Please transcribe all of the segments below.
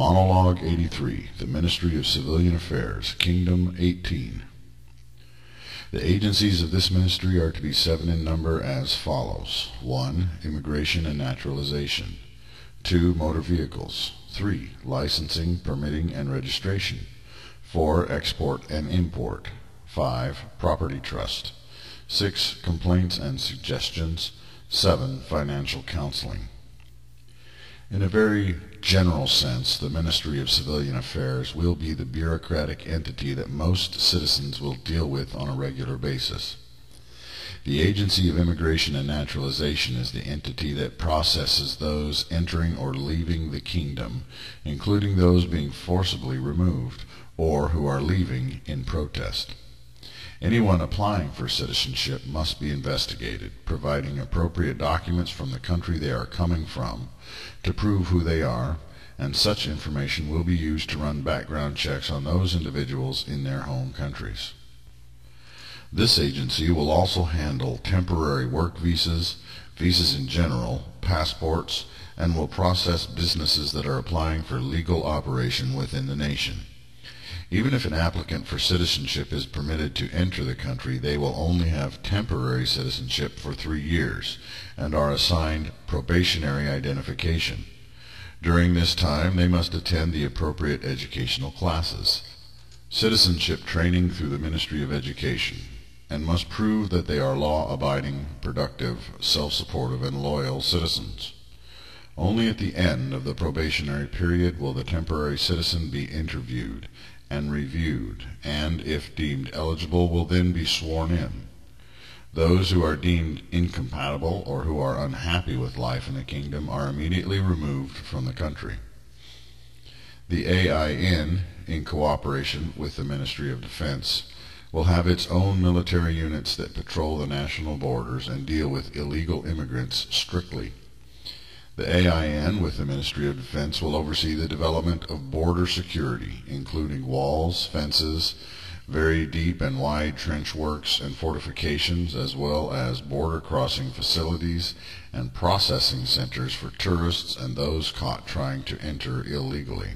Monologue 83, The Ministry of Civilian Affairs, Kingdom 18. The agencies of this ministry are to be seven in number as follows. 1. Immigration and Naturalization. 2. Motor Vehicles. 3. Licensing, Permitting, and Registration. 4. Export and Import. 5. Property Trust. 6. Complaints and Suggestions. 7. Financial Counseling. In a very general sense, the Ministry of Civilian Affairs will be the bureaucratic entity that most citizens will deal with on a regular basis. The Agency of Immigration and Naturalization is the entity that processes those entering or leaving the kingdom, including those being forcibly removed or who are leaving in protest. Anyone applying for citizenship must be investigated, providing appropriate documents from the country they are coming from to prove who they are, and such information will be used to run background checks on those individuals in their home countries. This agency will also handle temporary work visas, visas in general, passports, and will process businesses that are applying for legal operation within the nation. Even if an applicant for citizenship is permitted to enter the country, they will only have temporary citizenship for three years and are assigned probationary identification. During this time, they must attend the appropriate educational classes, citizenship training through the Ministry of Education, and must prove that they are law-abiding, productive, self-supportive, and loyal citizens. Only at the end of the probationary period will the temporary citizen be interviewed and reviewed, and, if deemed eligible, will then be sworn in. Those who are deemed incompatible or who are unhappy with life in the kingdom are immediately removed from the country. The AIN, in cooperation with the Ministry of Defense, will have its own military units that patrol the national borders and deal with illegal immigrants strictly. The AIN, with the Ministry of Defense, will oversee the development of border security, including walls, fences, very deep and wide trench works and fortifications, as well as border crossing facilities and processing centers for tourists and those caught trying to enter illegally.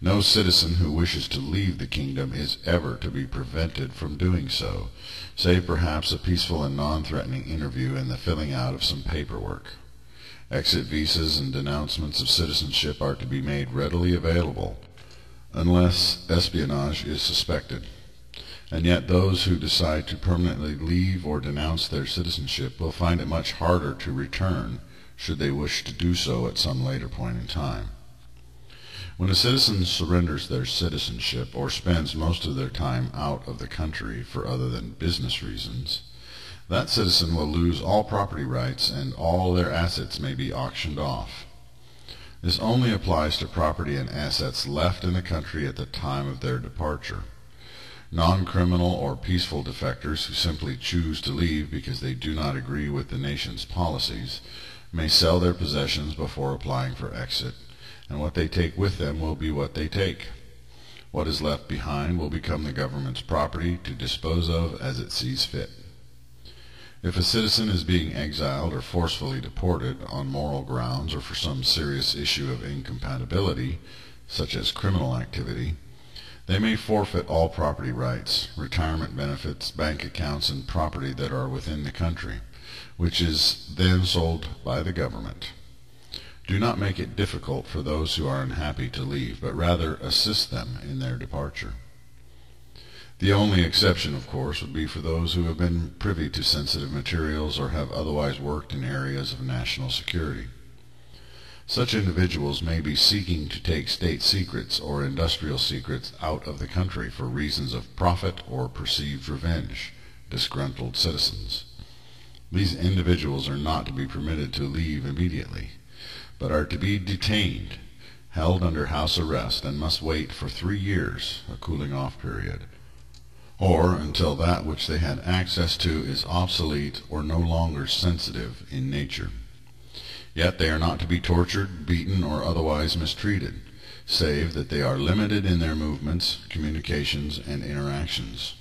No citizen who wishes to leave the kingdom is ever to be prevented from doing so, save perhaps a peaceful and non-threatening interview and the filling out of some paperwork. Exit visas and denouncements of citizenship are to be made readily available unless espionage is suspected. And yet those who decide to permanently leave or denounce their citizenship will find it much harder to return should they wish to do so at some later point in time. When a citizen surrenders their citizenship or spends most of their time out of the country for other than business reasons, that citizen will lose all property rights and all their assets may be auctioned off. This only applies to property and assets left in the country at the time of their departure. Non-criminal or peaceful defectors who simply choose to leave because they do not agree with the nation's policies may sell their possessions before applying for exit, and what they take with them will be what they take. What is left behind will become the government's property to dispose of as it sees fit. If a citizen is being exiled or forcefully deported on moral grounds or for some serious issue of incompatibility, such as criminal activity, they may forfeit all property rights, retirement benefits, bank accounts, and property that are within the country, which is then sold by the government. Do not make it difficult for those who are unhappy to leave, but rather assist them in their departure. The only exception, of course, would be for those who have been privy to sensitive materials or have otherwise worked in areas of national security. Such individuals may be seeking to take state secrets or industrial secrets out of the country for reasons of profit or perceived revenge, disgruntled citizens. These individuals are not to be permitted to leave immediately, but are to be detained, held under house arrest, and must wait for three years, a cooling off period, or until that which they had access to is obsolete or no longer sensitive in nature. Yet they are not to be tortured, beaten, or otherwise mistreated, save that they are limited in their movements, communications, and interactions.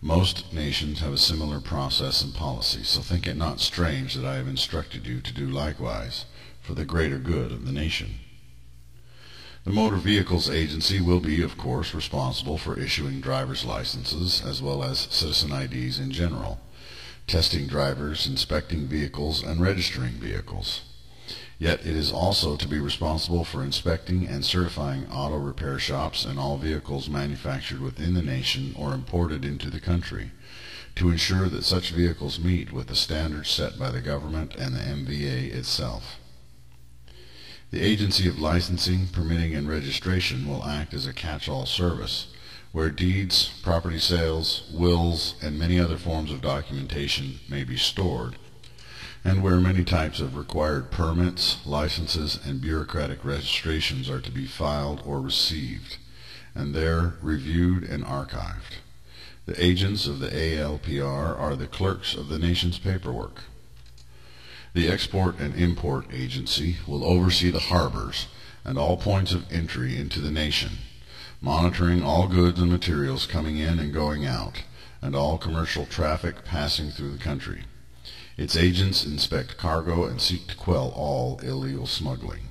Most nations have a similar process and policy, so think it not strange that I have instructed you to do likewise for the greater good of the nation. The Motor Vehicles Agency will be, of course, responsible for issuing driver's licenses as well as citizen IDs in general, testing drivers, inspecting vehicles, and registering vehicles. Yet it is also to be responsible for inspecting and certifying auto repair shops and all vehicles manufactured within the nation or imported into the country, to ensure that such vehicles meet with the standards set by the government and the MVA itself. The Agency of Licensing, Permitting, and Registration will act as a catch-all service, where deeds, property sales, wills, and many other forms of documentation may be stored, and where many types of required permits, licenses, and bureaucratic registrations are to be filed or received, and there reviewed and archived. The agents of the ALPR are the clerks of the nation's paperwork. The Export and Import Agency will oversee the harbors and all points of entry into the nation, monitoring all goods and materials coming in and going out, and all commercial traffic passing through the country. Its agents inspect cargo and seek to quell all illegal smuggling.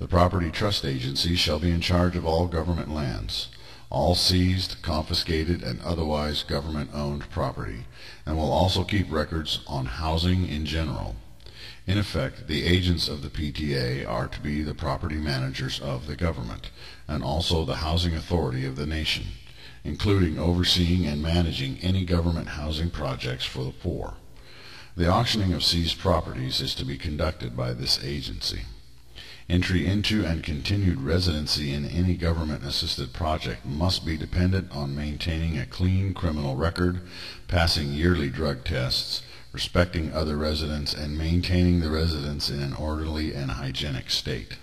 The Property Trust Agency shall be in charge of all government lands, all seized, confiscated, and otherwise government-owned property, and will also keep records on housing in general. In effect, the agents of the PTA are to be the property managers of the government, and also the housing authority of the nation, including overseeing and managing any government housing projects for the poor. The auctioning of seized properties is to be conducted by this agency. Entry into and continued residency in any government-assisted project must be dependent on maintaining a clean criminal record, passing yearly drug tests, respecting other residents, and maintaining the residence in an orderly and hygienic state.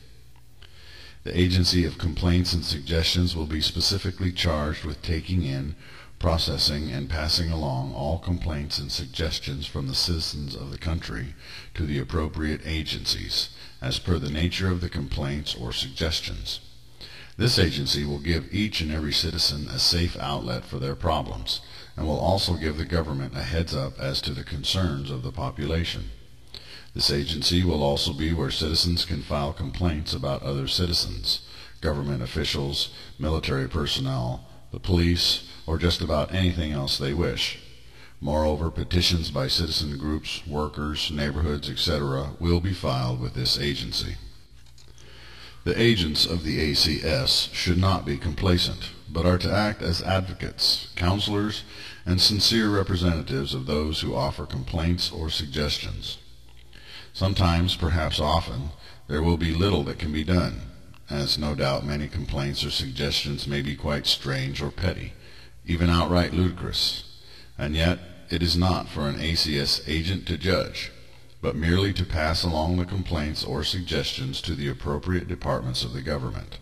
The Agency of Complaints and Suggestions will be specifically charged with taking in, processing, and passing along all complaints and suggestions from the citizens of the country to the appropriate agencies as per the nature of the complaints or suggestions. This agency will give each and every citizen a safe outlet for their problems and will also give the government a heads up as to the concerns of the population. This agency will also be where citizens can file complaints about other citizens, government officials, military personnel, the police, or just about anything else they wish. Moreover, petitions by citizen groups, workers, neighborhoods, etc. will be filed with this agency. The agents of the ACS should not be complacent, but are to act as advocates, counselors, and sincere representatives of those who offer complaints or suggestions. Sometimes, perhaps often, there will be little that can be done, as no doubt many complaints or suggestions may be quite strange or petty, even outright ludicrous, and yet it is not for an ACS agent to judge, but merely to pass along the complaints or suggestions to the appropriate departments of the government,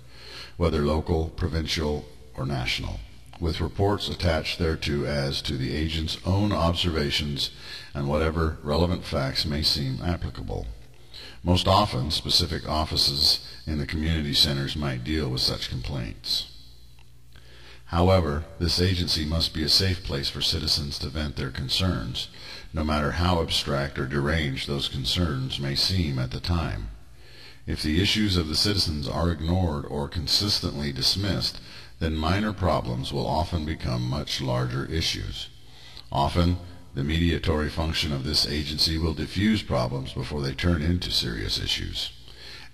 whether local, provincial, or national, with reports attached thereto as to the agent's own observations and whatever relevant facts may seem applicable. Most often, specific offices in the community centers might deal with such complaints. However, this agency must be a safe place for citizens to vent their concerns, no matter how abstract or deranged those concerns may seem at the time. If the issues of the citizens are ignored or consistently dismissed, then minor problems will often become much larger issues. Often, the mediatory function of this agency will diffuse problems before they turn into serious issues.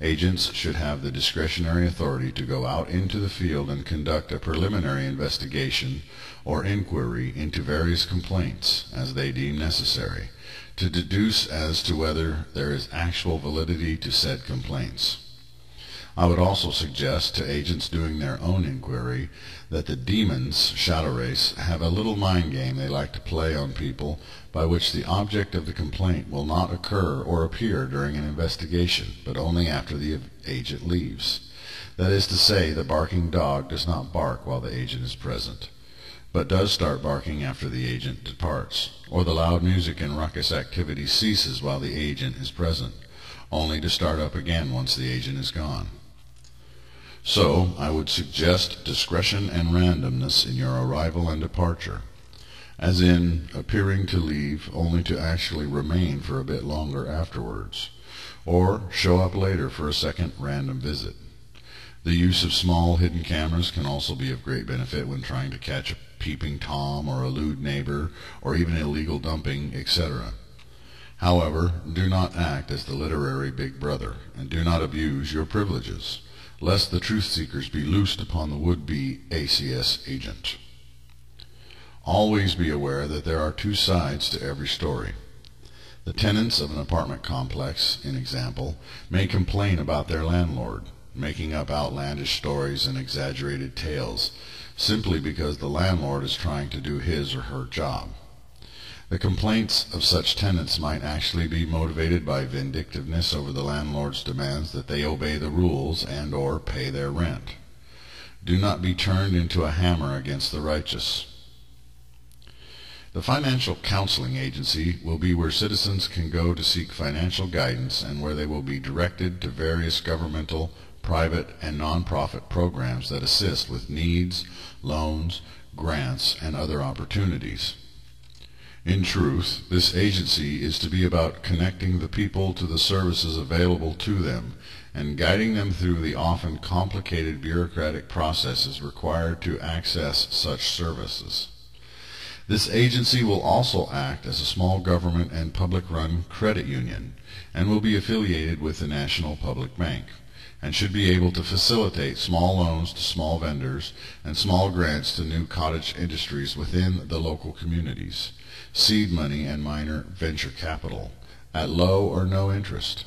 Agents should have the discretionary authority to go out into the field and conduct a preliminary investigation or inquiry into various complaints as they deem necessary, to deduce as to whether there is actual validity to said complaints. I would also suggest to agents doing their own inquiry that the demons, shadow race, have a little mind game they like to play on people by which the object of the complaint will not occur or appear during an investigation, but only after the agent leaves. That is to say, the barking dog does not bark while the agent is present, but does start barking after the agent departs, or the loud music and ruckus activity ceases while the agent is present, only to start up again once the agent is gone. So, I would suggest discretion and randomness in your arrival and departure, as in appearing to leave only to actually remain for a bit longer afterwards, or show up later for a second random visit. The use of small hidden cameras can also be of great benefit when trying to catch a peeping Tom or a lewd neighbor or even illegal dumping, etc. However, do not act as the literary big brother, and do not abuse your privileges, lest the truth seekers be loosed upon the would-be ACS agent. Always be aware that there are two sides to every story. The tenants of an apartment complex, in example, may complain about their landlord, making up outlandish stories and exaggerated tales, simply because the landlord is trying to do his or her job. The complaints of such tenants might actually be motivated by vindictiveness over the landlord's demands that they obey the rules and or pay their rent. Do not be turned into a hammer against the righteous. The Financial Counseling Agency will be where citizens can go to seek financial guidance and where they will be directed to various governmental, private, and nonprofit programs that assist with needs, loans, grants, and other opportunities. In truth, this agency is to be about connecting the people to the services available to them and guiding them through the often complicated bureaucratic processes required to access such services. This agency will also act as a small government and public-run credit union and will be affiliated with the National Public Bank and should be able to facilitate small loans to small vendors and small grants to new cottage industries within the local communities, seed money and minor venture capital at low or no interest.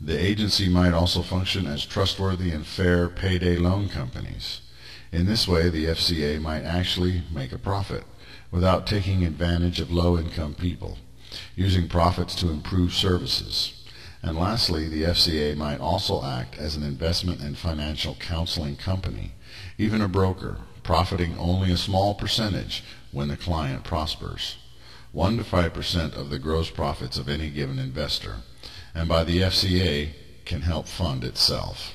The agency might also function as trustworthy and fair payday loan companies. In this way, the FCA might actually make a profit without taking advantage of low-income people, using profits to improve services. And lastly, the FCA might also act as an investment and financial counseling company, even a broker, profiting only a small percentage when the client prospers. 1 to 5% of the gross profits of any given investor, and by the FCA can help fund itself.